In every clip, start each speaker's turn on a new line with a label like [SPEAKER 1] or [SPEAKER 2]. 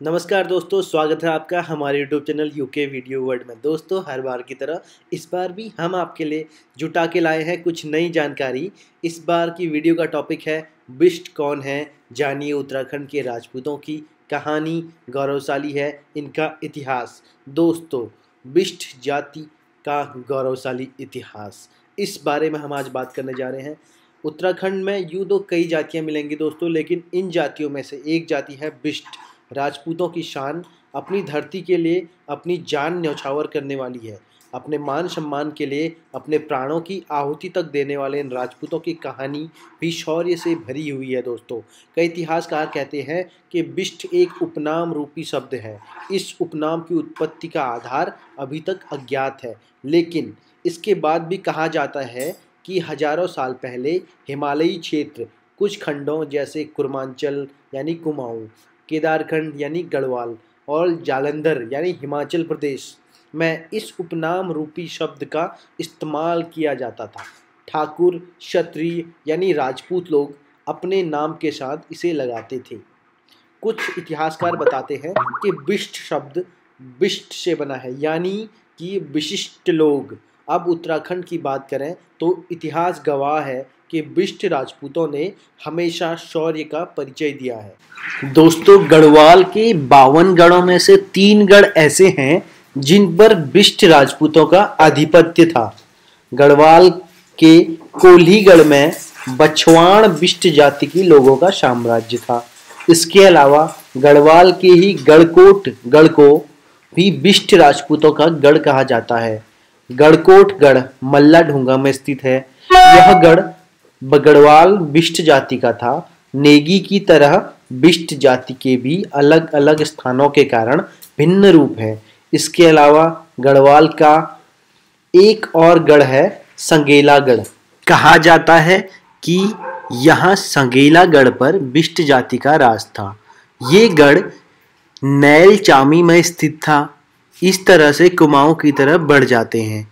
[SPEAKER 1] नमस्कार दोस्तों, स्वागत है आपका हमारे YouTube channel UK video world में। दोस्तों, हर बार की तरह इस बार भी हम आपके लिए जुटा के लाए हैं कुछ नई जानकारी। इस बार की वीडियो का टॉपिक है बिस्ट कौन है? जानिए उत्तराखंड के राजपूतों की कहानी, गौरवशाली है इनका इतिहास। दोस्तों बिस्ट जाति का गौरवशाली इतिहास। इस बारे में हम आज बात करने जा रहे हैं। उत्तराखंड में यूँ तो कई जातियाँ मिलेंगी दोस्तों, लेकिन इन जातियों में से एक जाति है बिष्ट। राजपूतों की शान अपनी धरती के लिए अपनी जान न्यौछावर करने वाली है। अपने मान सम्मान के लिए अपने प्राणों की आहुति तक देने वाले इन राजपूतों की कहानी भी शौर्य से भरी हुई है दोस्तों। कई इतिहासकार कहते हैं कि बिष्ट एक उपनाम रूपी शब्द है। इस उपनाम की उत्पत्ति का आधार अभी तक अज्ञात है। लेकिन इसके बाद भी कहा जाता है कि हज़ारों साल पहले हिमालयी क्षेत्र, कुछ खंडों जैसे कुर्मांचल यानी कुमाऊँ केदारखंड यानी गढ़वाल और जालंधर यानी हिमाचल प्रदेश में इस उपनाम रूपी शब्द का इस्तेमाल किया जाता था। ठाकुर, क्षत्रिय यानी राजपूत लोग अपने नाम के साथ इसे लगाते थे। कुछ इतिहासकार बताते हैं कि बिष्ट शब्द बिष्ट से बना है, यानी कि विशिष्ट लोग। अब उत्तराखंड की बात करें तो इतिहास गवाह है कि बिष्ट राजपूतों ने हमेशा शौर्य का परिचय दिया है। दोस्तों, गढ़वाल के बावन गढ़ों में से तीन गढ़ ऐसे हैं, जिन पर बिष्ट राजपूतों का आधिपत्य था। गढ़वाल के कोल्हीगढ़ में बछवाण बिष्ट जाति की लोगों का साम्राज्य था। इसके अलावा गढ़वाल के ही गढ़कोट गढ़ को भी बिष्ट राजपूतों का गढ़ कहा जाता है। गढ़कोट गढ़ मल्ला ढूँगा में स्थित है। यह गढ़ बगड़वाल बिष्ट जाति का था। नेगी की तरह बिष्ट जाति के भी अलग अलग स्थानों के कारण भिन्न रूप है। इसके अलावा गढ़वाल का एक और गढ़ है संगेलागढ़। कहा जाता है कि यहाँ संगेलागढ़ पर बिष्ट जाति का राज था। ये गढ़ नैल चामी में स्थित था। इस तरह से कुमाऊं की तरफ़ बढ़ जाते हैं।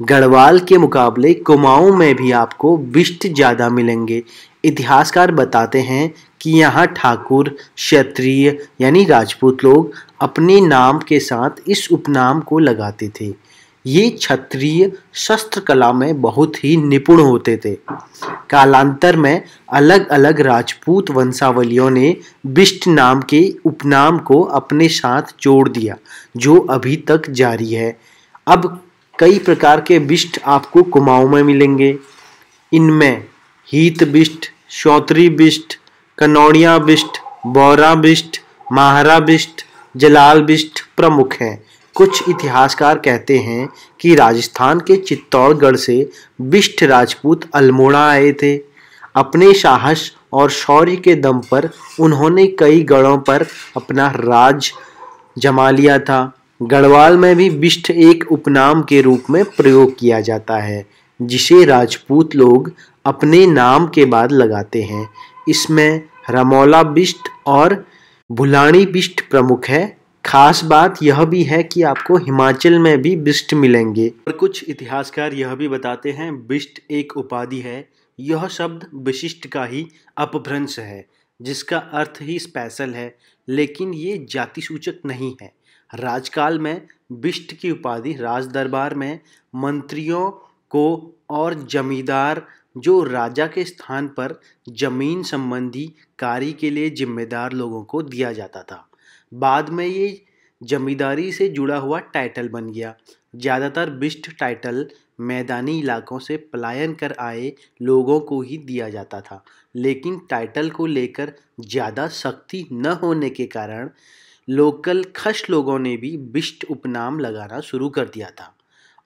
[SPEAKER 1] गढ़वाल के मुकाबले कुमाऊं में भी आपको बिष्ट ज़्यादा मिलेंगे। इतिहासकार बताते हैं कि यहाँ ठाकुर, क्षत्रिय यानी राजपूत लोग अपने नाम के साथ इस उपनाम को लगाते थे। ये क्षत्रिय शस्त्र कला में बहुत ही निपुण होते थे। कालांतर में अलग अलग राजपूत वंशावलियों ने बिष्ट नाम के उपनाम को अपने साथ जोड़ दिया, जो अभी तक जारी है। अब कई प्रकार के बिष्ट आपको कुमाऊं में मिलेंगे। इनमें हीत बिष्ट, शौत्री बिष्ट, कनौड़िया बिष्ट, बौरा बिष्ट, माहरा बिष्ट, जलाल बिष्ट प्रमुख हैं। कुछ इतिहासकार कहते हैं कि राजस्थान के चित्तौड़गढ़ से बिष्ट राजपूत अल्मोड़ा आए थे। अपने साहस और शौर्य के दम पर उन्होंने कई गढ़ों पर अपना राज जमा लिया था। गढ़वाल में भी बिष्ट एक उपनाम के रूप में प्रयोग किया जाता है, जिसे राजपूत लोग अपने नाम के बाद लगाते हैं। इसमें रमौला बिष्ट और भुलाणी बिष्ट प्रमुख है। खास बात यह भी है कि आपको हिमाचल में भी बिष्ट मिलेंगे। और कुछ इतिहासकार यह भी बताते हैं, बिष्ट एक उपाधि है। यह शब्द विशिष्ट का ही अपभ्रंश है, जिसका अर्थ ही स्पेशल है, लेकिन ये जाति सूचक नहीं है। राजकाल में, बिष्ट की उपाधि राज दरबार में, मंत्रियों को और जमींदार जो राजा के स्थान पर ज़मीन संबंधी कार्य के लिए जिम्मेदार लोगों को दिया जाता था। बाद में ये जमींदारी से जुड़ा हुआ टाइटल बन गया। ज़्यादातर बिष्ट टाइटल मैदानी इलाकों से पलायन कर आए लोगों को ही दिया जाता था। लेकिन टाइटल को लेकर ज़्यादा सख्ती न होने के कारण लोकल खश लोगों ने भी बिष्ट उपनाम लगाना शुरू कर दिया था।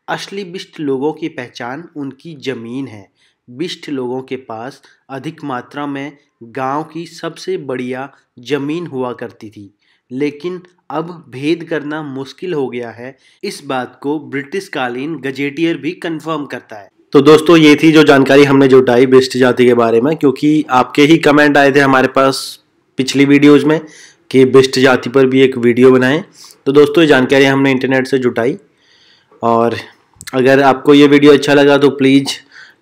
[SPEAKER 1] असली बिष्ट लोगों की पहचान उनकी ज़मीन है। बिष्ट लोगों के पास अधिक मात्रा में गाँव की सबसे बढ़िया ज़मीन हुआ करती थी। लेकिन अब भेद करना मुश्किल हो गया है। इस बात को ब्रिटिश कालीन गजेटियर भी कंफर्म करता है। तो दोस्तों, ये थी जो जानकारी हमने जुटाई बिष्ट जाति के बारे में, क्योंकि आपके ही कमेंट आए थे हमारे पास पिछली वीडियोज़ में। कि बिष्ट जाति पर भी एक वीडियो बनाएँ। तो दोस्तों, ये जानकारी हमने इंटरनेट से जुटाई। और अगर आपको ये वीडियो अच्छा लगा तो please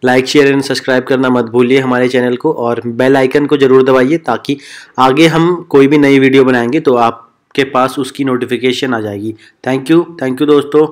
[SPEAKER 1] like, share and subscribe करना मत भूलिए हमारे चैनल को। और बेल आइकन को ज़रूर दबाइए ताकि आगे हम कोई भी नई वीडियो बनाएँगे तो आपके पास उसकी नोटिफिकेशन आ जाएगी। थैंक यू थैंक यू दोस्तों।